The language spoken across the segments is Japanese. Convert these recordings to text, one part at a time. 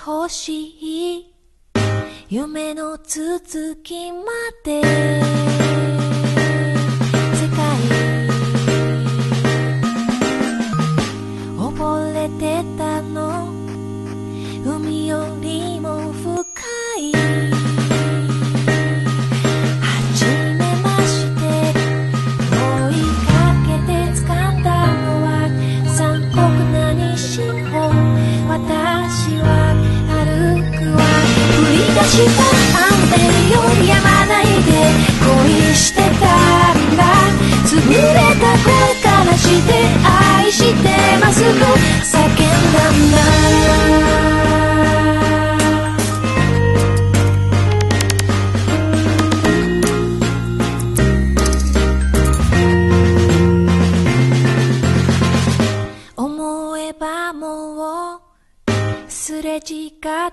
ほしい。夢の続きまですれ違っ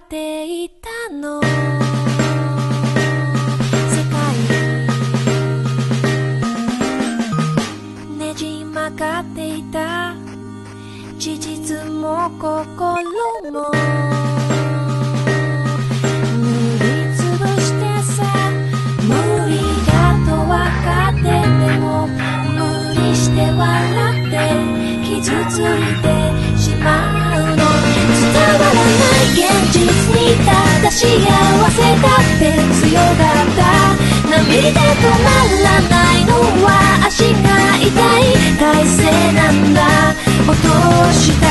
ていたの。世界。ねじ曲がっていた事実も心も。塗りつぶしてさ無理だと分かってても無理して笑って傷ついてしまう。た幸せだって強がった。涙止まらないのは足が痛い。体勢なんだ。落とした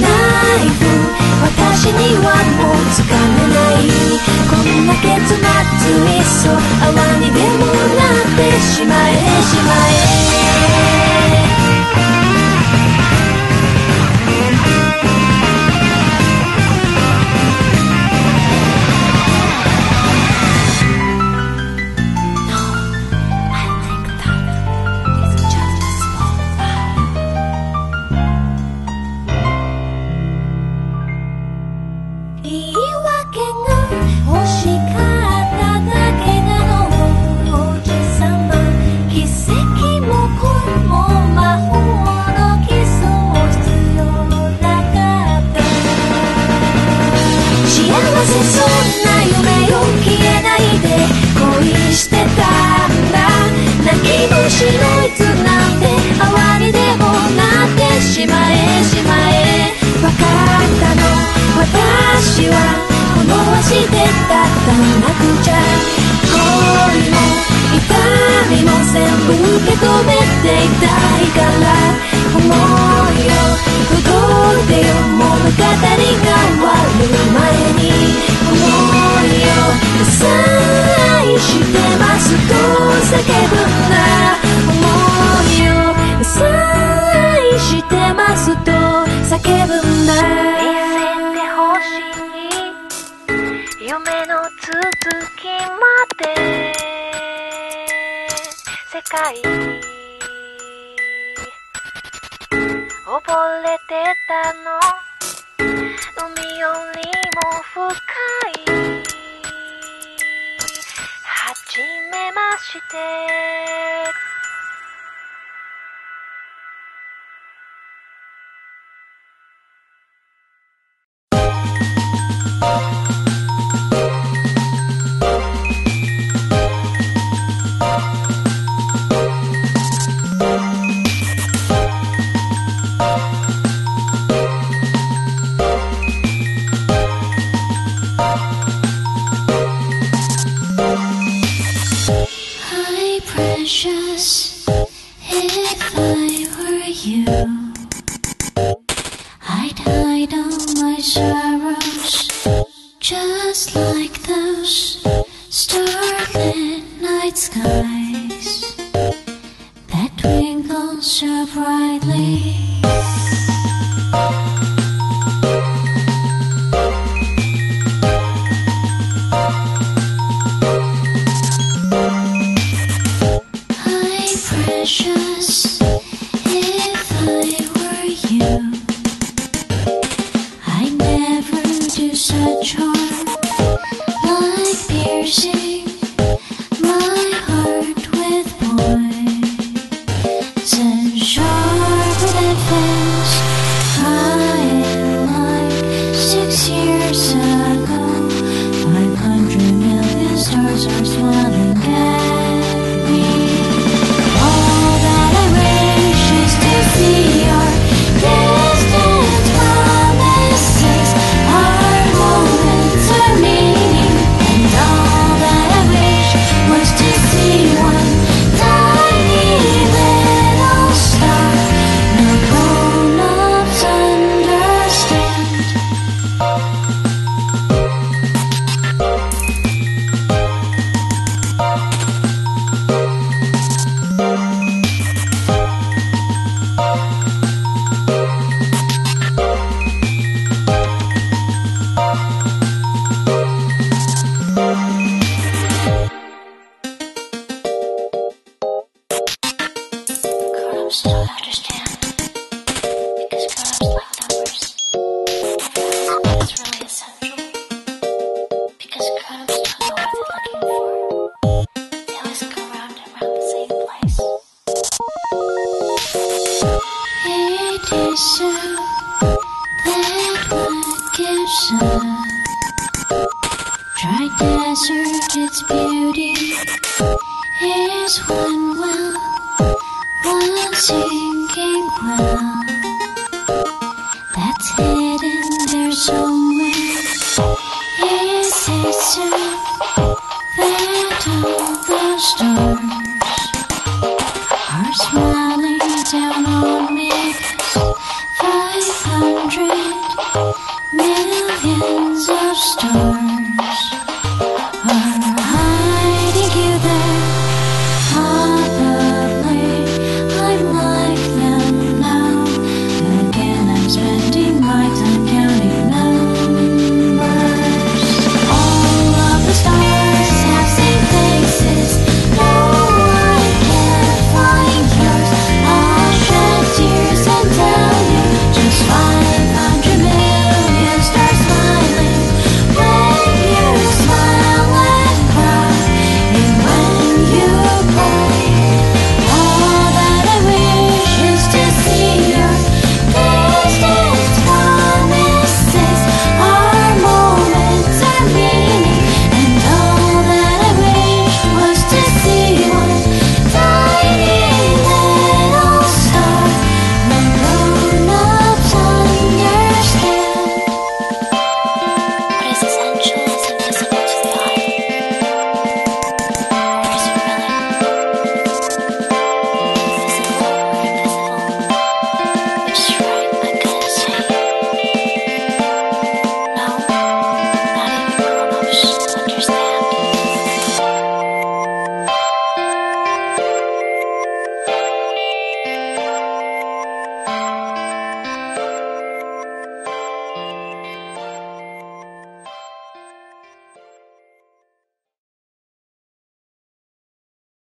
ナイフ私にはもうつかめない。こんな結末いっそ泡にでもなってしまえ。しまえ。りも全部受け止めていたいから思いを届けてよ物語が終わる前に。思いを愛してます。と叫ぶんだ溺れてたの。海よりも深い。はじめまして。Should I just one Grown-ups don't understand because like numbers. It's really because don't know what they're looking for. They always go round the same place. It is true that gives dry desert its beauty 500 millions of stars